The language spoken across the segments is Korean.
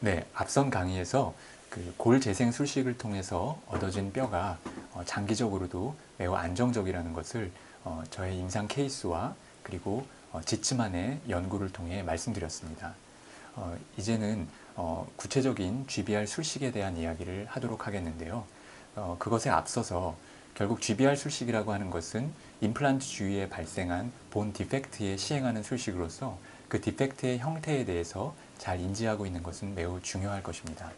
네, 앞선 강의에서 그 골 재생 술식을 통해서 얻어진 뼈가 어, 장기적으로도 매우 안정적이라는 것을 어, 저의 임상 케이스와 그리고 어, 지츠만의 연구를 통해 말씀드렸습니다. 어, 이제는 어, 구체적인 GBR 술식에 대한 이야기를 하도록 하겠는데요. 어, 그것에 앞서서 결국 GBR 술식이라고 하는 것은 임플란트 주위에 발생한 본 디펙트에 시행하는 술식으로서 그 defect의 형태에 대해서 잘 인지하고 있는 것은 매우 중요할 것입니다.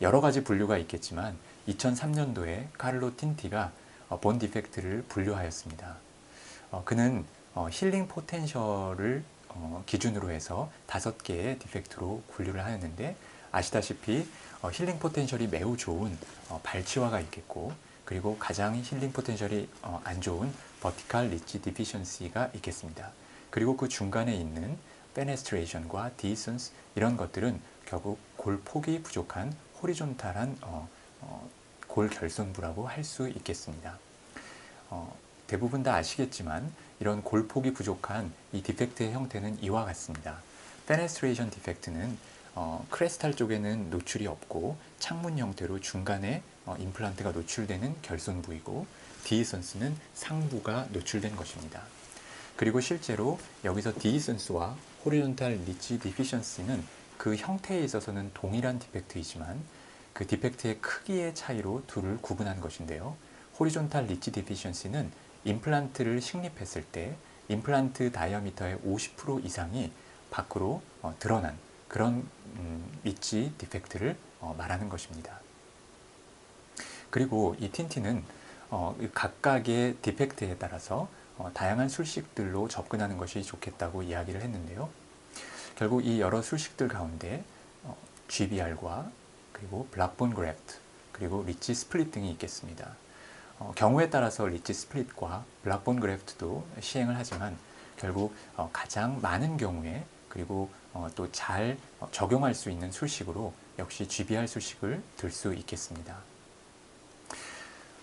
여러 가지 분류가 있겠지만 2003년도에 Carlo Tinti가 어, bone defect를 분류하였습니다. 어, 그는 어, healing potential을 기준으로 해서 다섯 개의 defect로 분류를 하였는데 아시다시피 healing potential이 매우 좋은 발치와가 있겠고 그리고 가장 healing potential이 안 좋은 버티칼 리치 디피션시가 있겠습니다. 그리고 그 중간에 있는 fenestration과 dehiscence 이런 것들은 결국 골폭이 부족한 horizontal한 어, 어, 골 결손부라고 할 수 있겠습니다. 어, 대부분 다 아시겠지만 이런 골폭이 부족한 이 defect의 형태는 이와 같습니다. fenestration defect는 어, crestal 쪽에는 노출이 없고 창문 형태로 중간에 어, 임플란트가 노출되는 결손부이고 dehiscence는 상부가 노출된 것입니다. 그리고 실제로 여기서 dehiscence와 horizontal ridge deficiency는 그 형태에 있어서는 동일한 defect이지만 그 defect의 크기의 차이로 둘을 구분한 것인데요. horizontal ridge deficiency는 임플란트를 식립했을 때 임플란트 diameter의 50% 이상이 밖으로 어, 드러난 그런 음, ridge defect를 어, 말하는 것입니다. 그리고 이 Tinti는 어, 각각의 defect에 따라서 어, 다양한 술식들로 접근하는 것이 좋겠다고 이야기를 했는데요. 결국 이 여러 술식들 가운데 어, GBR과 그리고 block bone graft 그리고 ridge split 등이 있겠습니다. 어, 경우에 따라서 ridge split과 block bone graft도 시행을 하지만 결국 어, 가장 많은 경우에 그리고 어, 또 잘 어, 적용할 수 있는 술식으로 역시 GBR 술식을 들 수 있겠습니다.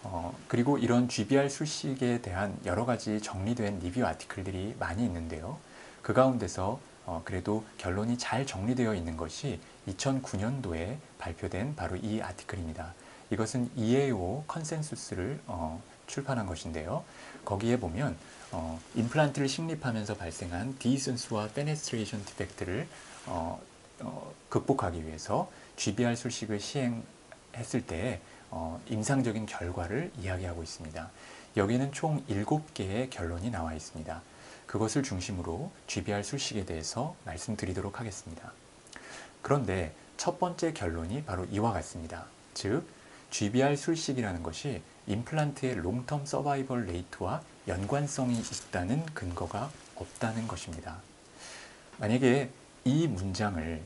어, 그리고 이런 GBR 술식에 대한 여러 가지 정리된 review article들이 많이 있는데요. 그 가운데서 어, 그래도 결론이 잘 정리되어 있는 것이 2009년도에 발표된 바로 이 article입니다. 이것은 EAO consensus를 어, 출판한 것인데요. 거기에 보면 어, 임플란트를 식립하면서 발생한 dehiscence와 fenestration defect를 어, 어, 극복하기 위해서 GBR 술식을 시행했을 때 어, 임상적인 결과를 이야기하고 있습니다. 여기는 총 7개의 결론이 나와 있습니다. 그것을 중심으로 GBR 술식에 대해서 말씀드리도록 하겠습니다. 그런데 첫 번째 결론이 바로 이와 같습니다. 즉, GBR 술식이라는 것이 임플란트의 long-term survival rate와 연관성이 있다는 근거가 없다는 것입니다. 만약에 이 문장을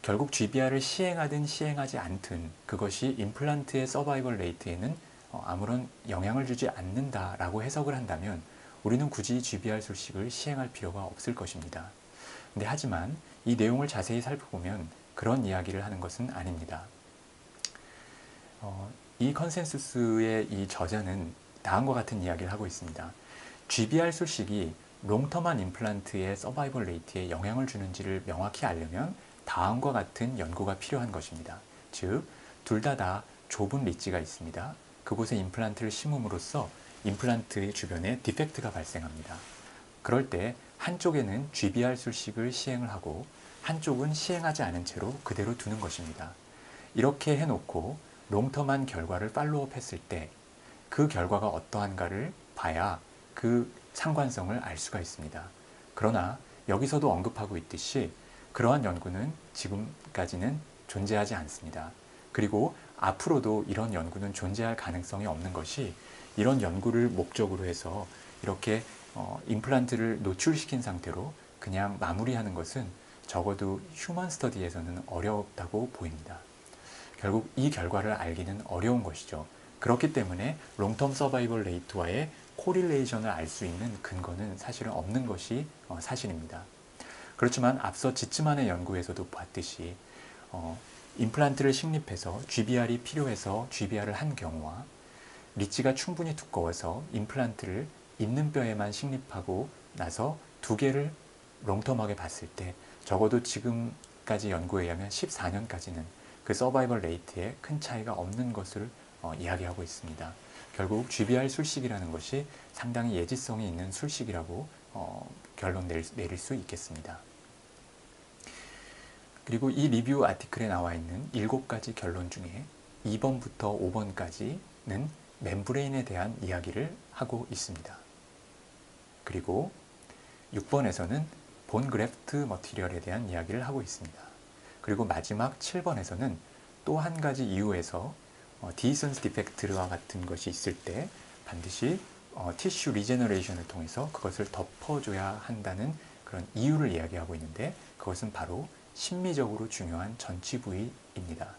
결국 GBR을 시행하든 시행하지 않든 그것이 임플란트의 서바이벌 레이트에는 어, 아무런 영향을 주지 않는다라고 해석을 한다면 우리는 굳이 GBR 술식을 시행할 필요가 없을 것입니다. 근데 하지만 이 내용을 자세히 살펴보면 그런 이야기를 하는 것은 아닙니다. 어, 이 컨센수스의 이 저자는 다음과 같은 이야기를 하고 있습니다. GBR 술식이 long-term한 임플란트의 survival rate에 영향을 주는지를 명확히 알려면 다음과 같은 연구가 필요한 것입니다. 즉, 둘 다다 다 좁은 ridge가 있습니다. 그곳에 임플란트를 심음으로써 임플란트 주변에 defect가 발생합니다. 그럴 때 한쪽에는 GBR 술식을 시행을 하고 한쪽은 시행하지 않은 채로 그대로 두는 것입니다. 이렇게 해놓고 long-term한 결과를 follow-up 했을 때 그 결과가 어떠한가를 봐야 그 상관성을 알 수가 있습니다. 그러나 여기서도 언급하고 있듯이 그러한 연구는 지금까지는 존재하지 않습니다. 그리고 앞으로도 이런 연구는 존재할 가능성이 없는 것이 이런 연구를 목적으로 해서 이렇게 어, 임플란트를 노출시킨 상태로 그냥 마무리하는 것은 적어도 휴먼 스터디에서는 어렵다고 보입니다. 결국 이 결과를 알기는 어려운 것이죠. 그렇기 때문에 long-term survival rate와의 correlation을 알 수 있는 근거는 사실은 없는 것이 어, 사실입니다. 그렇지만 앞서 Zitzmann의 연구에서도 봤듯이 어, 임플란트를 식립해서 GBR이 필요해서 GBR을 한 경우와 ridge가 충분히 두꺼워서 임플란트를 있는 뼈에만 식립하고 나서 두 개를 long-term하게 봤을 때 적어도 지금 까지 연구에 의하면 14년까지는 그 survival rate에 큰 차이가 없는 것을 어, 이야기하고 있습니다. 결국 GBR 술식이라는 것이 상당히 예지성이 있는 술식이라고 어, 결론 낼, 내릴 수 있겠습니다. 그리고 이 review article에 나와 있는 7가지 결론 중에 2번부터 5번까지는 membrane에 대한 이야기를 하고 있습니다. 그리고 6번에서는 bone graft material에 대한 이야기를 하고 있습니다. 그리고 마지막 7번에서는 또 한 가지 이유에서 어, dehiscence defect와 같은 것이 있을 때 반드시 어, tissue regeneration을 통해서 그것을 덮어줘야 한다는 그런 이유를 이야기하고 있는데 그것은 바로 심미적으로 중요한 전치 부위입니다.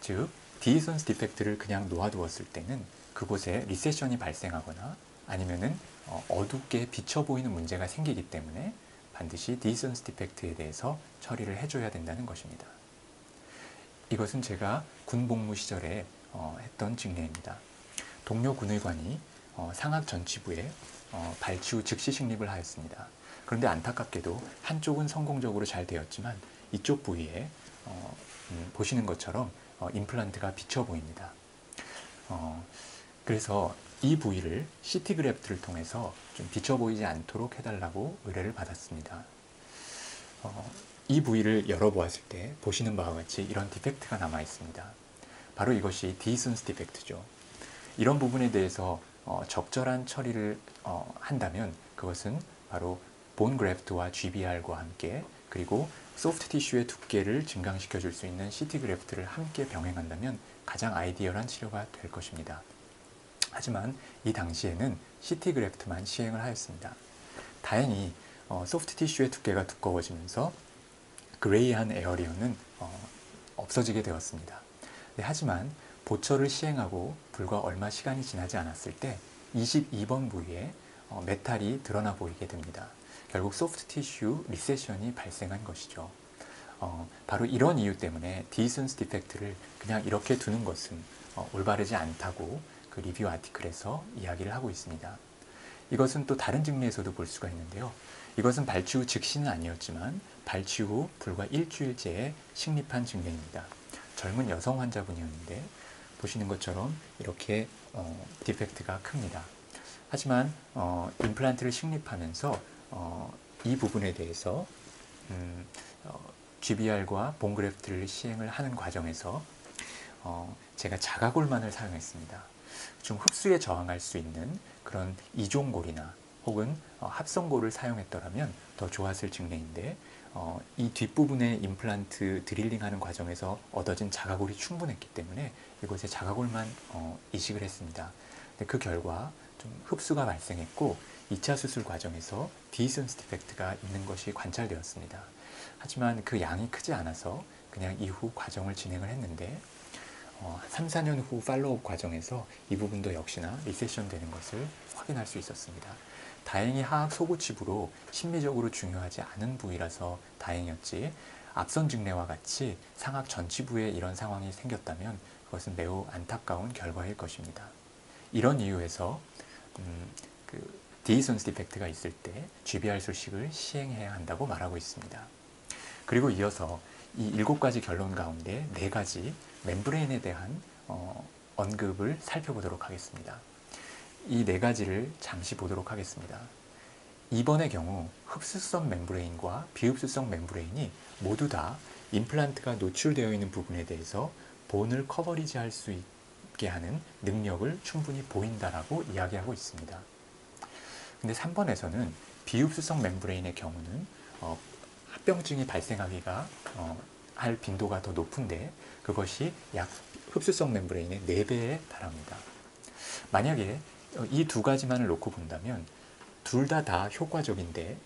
즉, dehiscence defect를 그냥 놓아두었을 때는 그곳에 recession이 발생하거나 아니면은 어, 어둡게 비쳐 보이는 문제가 생기기 때문에 반드시 dehiscence defect에 대해서 처리를 해줘야 된다는 것입니다. 이것은 제가 군 복무 시절에 어, 했던 증례입니다. 동료 군의관이 어, 상악 전치부에 어, 발치 후 즉시 식립을 하였습니다. 그런데 안타깝게도 한쪽은 성공적으로 잘 되었지만 이쪽 부위에 어, 음, 보시는 것처럼 어, 임플란트가 비쳐 보입니다. 어, 그래서 이 부위를 CT graft를 통해서 좀 비쳐 보이지 않도록 해달라고 의뢰를 받았습니다. 어, 이 부위를 열어보았을 때 보시는 바와 같이 이런 defect가 남아 있습니다. 바로 이것이 dehiscence defect죠. 이런 부분에 대해서 어, 적절한 처리를 어, 한다면 그것은 바로 bone graft와 GBR과 함께 그리고 소프트 티슈의 두께를 증강시켜 줄 수 있는 CT 그래프트를 함께 병행한다면 가장 아이디어한 치료가 될 것입니다. 하지만 이 당시에는 CT 그래프트만 시행을 하였습니다. 다행히 어, 소프트 티슈의 두께가 두꺼워지면서 그레이한 에어리어는 어, 없어지게 되었습니다. 네, 하지만 보철을 시행하고 불과 얼마 시간이 지나지 않았을 때 22번 부위에 어, metal이 드러나 보이게 됩니다. 결국 soft tissue recession이 발생한 것이죠. 어, 바로 이런 이유 때문에 dehiscence defect를 그냥 이렇게 두는 것은 어, 올바르지 않다고 그 review article에서 이야기를 하고 있습니다. 이것은 또 다른 증례에서도 볼 수가 있는데요. 이것은 발치 후 즉시는 아니었지만 발치 후 불과 일주일째에 식립한 증례입니다. 젊은 여성 환자분이었는데 보시는 것처럼 이렇게 어, 디펙트가 큽니다. 하지만 어, 임플란트를 식립하면서 어, 이 부분에 대해서 음, 어, GBR과 본그래프트를 시행을 하는 과정에서 어, 제가 자가골만을 사용했습니다. 좀 흡수에 저항할 수 있는 그런 이종골이나 혹은 어, 합성골을 사용했더라면 더 좋았을 증례인데 어, 이 뒷부분에 임플란트 드릴링하는 과정에서 얻어진 자가골이 충분했기 때문에 이곳에 자가골만 어, 이식을 했습니다. 그 결과 좀 흡수가 발생했고 2차 수술 과정에서 dehiscence defect가 있는 것이 관찰되었습니다. 하지만 그 양이 크지 않아서 그냥 이후 과정을 진행을 했는데 어, 3, 4년 후 follow-up 과정에서 이 부분도 역시나 recession 되는 것을 확인할 수 있었습니다. 다행히 하악 소구치부로 심미적으로 중요하지 않은 부위라서 다행이었지 앞선 증례와 같이 상악 전치부에 이런 상황이 생겼다면 그것은 매우 안타까운 결과일 것입니다. 이런 이유에서 음, 그 디선스 디펙트가 있을 때 GBR 술식을 시행해야 한다고 말하고 있습니다. 그리고 이어서 이 일곱 가지 결론 가운데 네 가지 멤브레인에 대한 어, 언급을 살펴보도록 하겠습니다. 이 네 가지를 잠시 보도록 하겠습니다. 2번의 경우 흡수성 멤브레인과 비흡수성 멤브레인이 모두 다 임플란트가 노출되어 있는 부분에 대해서 본을 커버리지 할 수 있게 하는 능력을 충분히 보인다라고 이야기하고 있습니다. 근데 3번에서는 비흡수성 멤브레인의 경우는 어, 합병증이 발생하기가 어, 할 빈도가 더 높은데 그것이 약 흡수성 멤브레인의 4배에 달합니다. 만약에 이 두 가지만을 놓고 본다면 둘 다다 다 효과적인데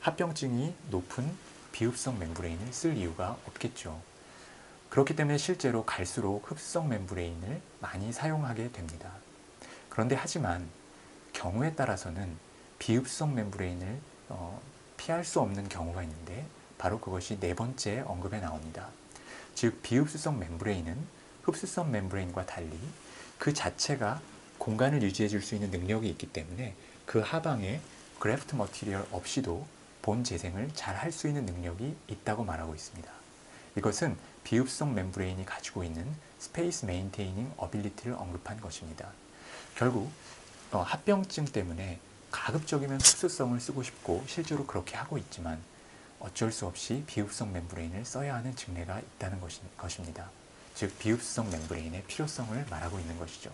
합병증이 높은 비흡성 멤브레인을 쓸 이유가 없겠죠. 그렇기 때문에 실제로 갈수록 흡수성 멤브레인을 많이 사용하게 됩니다. 그런데 하지만 경우에 따라서는 비흡수성 멤브레인을 어, 피할 수 없는 경우가 있는데 바로 그것이 네 번째 언급에 나옵니다. 즉 비흡수성 멤브레인은 흡수성 membrane과 달리 그 자체가 공간을 유지해 줄 수 있는 능력이 있기 때문에 그 하방에 graft material 없이도 bone 재생을 잘 할 수 있는 능력이 있다고 말하고 있습니다. 이것은 비흡수성 membrane이 가지고 있는 space maintaining ability를 언급한 것입니다. 결국 어, 합병증 때문에 가급적이면 흡수성을 쓰고 싶고 실제로 그렇게 하고 있지만 어쩔 수 없이 비흡수성 membrane을 써야 하는 증례가 있다는 것입니다. 즉 비흡성 멤브레인의 필요성을 말하고 있는 것이죠.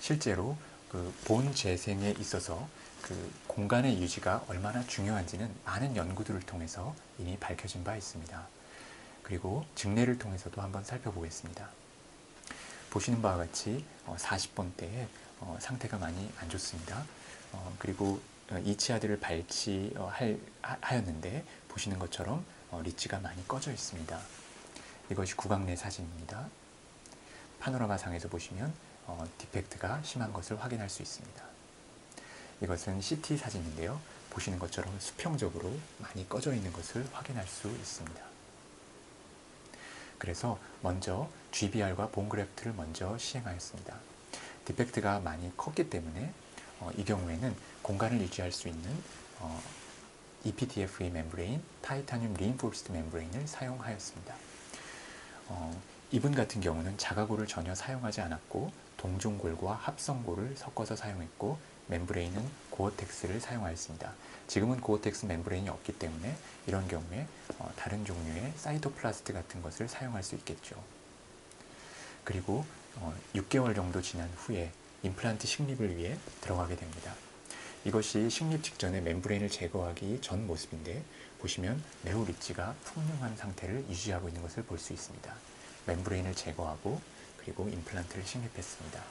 실제로 그 본 재생에 있어서 그 공간의 유지가 얼마나 중요한지는 많은 연구들을 통해서 이미 밝혀진 바 있습니다. 그리고 증례를 통해서도 한번 살펴보겠습니다. 보시는 바와 같이 40번대에 어, 어, 상태가 많이 안 좋습니다. 어, 그리고 이 치아들을 발치하였는데 보시는 것처럼 ridge가 많이 꺼져 있습니다. 이것이 구강내 사진입니다. 파노라마 상에서 보시면 defect가 심한 것을 확인할 수 있습니다. 이것은 CT 사진인데요. 보시는 것처럼 수평적으로 많이 꺼져 있는 것을 확인할 수 있습니다. 그래서 먼저 GBR과 bone graft를 먼저 시행하였습니다. defect가 많이 컸기 때문에 어, 이 경우에는 공간을 유지할 수 있는 어, EPTFE 멤브레인, 타이타늄 리인포스드 멤브레인을 사용하였습니다. 어, 이분 같은 경우는 자가골을 전혀 사용하지 않았고 동종골과 합성골을 섞어서 사용했고 membrane은 고어텍스를 사용하였습니다. 지금은 고어텍스 membrane이 없기 때문에 이런 경우에 어, 다른 종류의 Cytoplast 같은 것을 사용할 수 있겠죠. 그리고 어, 6개월 정도 지난 후에 임플란트 식립을 위해 들어가게 됩니다. 이것이 식립 직전에 멤브레인을 제거하기 전 모습인데 보시면 매우 리치가 풍요한 상태를 유지하고 있는 것을 볼 수 있습니다. 멤브레인을 제거하고 그리고 임플란트를 식립했습니다.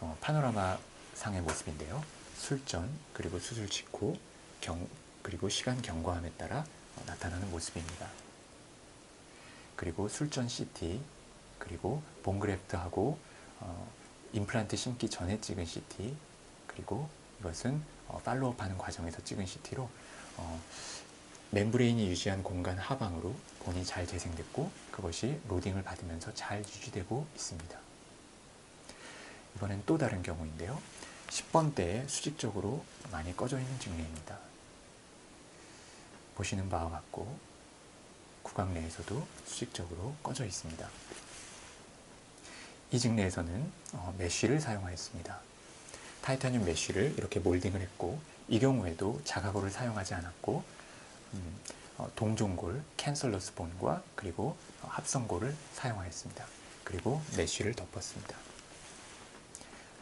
어, 파노라마 상의 모습인데요. 술전 그리고 수술 직후 경, 그리고 시간 경과함에 따라 어, 나타나는 모습입니다. 그리고 술전 CT 그리고 본그래프트하고 어, 임플란트 심기 전에 찍은 CT 그리고 이것은 어, 팔로우하는 과정에서 찍은 CT로 어, 멤브레인이 유지한 공간 하방으로 본이 잘 재생됐고 그것이 로딩을 받으면서 잘 유지되고 있습니다. 이번엔 또 다른 경우인데요. 10번대에 수직적으로 많이 꺼져 있는 증례입니다. 보시는 바와 같고 구강 내에서도 수직적으로 꺼져 있습니다. 이 증례에서는 어, mesh를 사용하였습니다. titanium mesh를 이렇게 molding을 했고 이 경우에도 자가골을 사용하지 않았고 음, 어, 동종골, cancellous bone과 그리고 어, 합성골을 사용하였습니다. 그리고 mesh를 덮었습니다.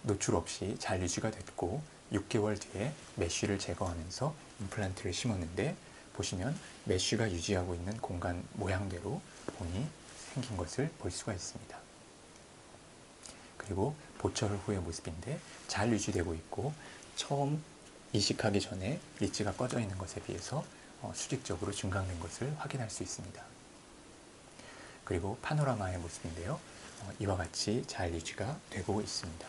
노출 없이 잘 유지가 됐고 6개월 뒤에 메쉬를 제거하면서 임플란트를 심었는데 보시면 메쉬가 유지하고 있는 공간 모양대로 본이 생긴 것을 볼 수가 있습니다. 그리고 보철 후의 모습인데 잘 유지되고 있고 처음 이식하기 전에 리치가 꺼져 있는 것에 비해서 어, 수직적으로 증강된 것을 확인할 수 있습니다. 그리고 파노라마의 모습인데요. 어, 이와 같이 잘 유지가 되고 있습니다.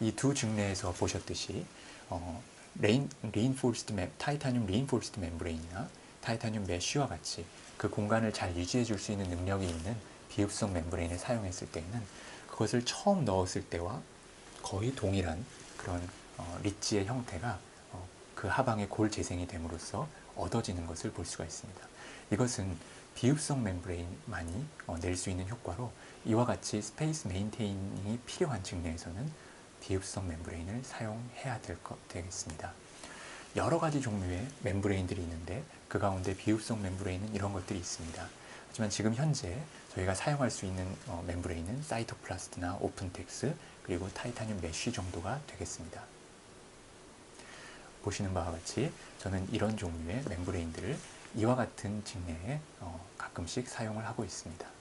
이 두 증례에서 보셨듯이 어, rein, reinforced mem, titanium reinforced membrane이나 titanium mesh와 같이 그 공간을 잘 유지해 줄 수 있는 능력이 있는 비흡수성 membrane을 사용했을 때에는 그것을 처음 넣었을 때와 거의 동일한 그런 어, 리치의 형태가 어, 그 하방에 골 재생이 됨으로써 얻어지는 것을 볼 수가 있습니다. 이것은 비흡수성 membrane만이 어, 낼수 있는 효과로 이와 같이 space maintaining이 필요한 증례에서는 비흡수성 membrane을 사용해야 될 것 되겠습니다. 여러 가지 종류의 membrane들이 있는데 그 가운데 비흡수성 membrane은 이런 것들이 있습니다. 하지만 지금 현재 저희가 사용할 수 있는 어, membrane은 Cytoplast나 오픈텍스 그리고 titanium mesh 정도가 되겠습니다. 보시는 바와 같이 저는 이런 종류의 멤브레인들을 이와 같은 직내에 어, 가끔씩 사용을 하고 있습니다.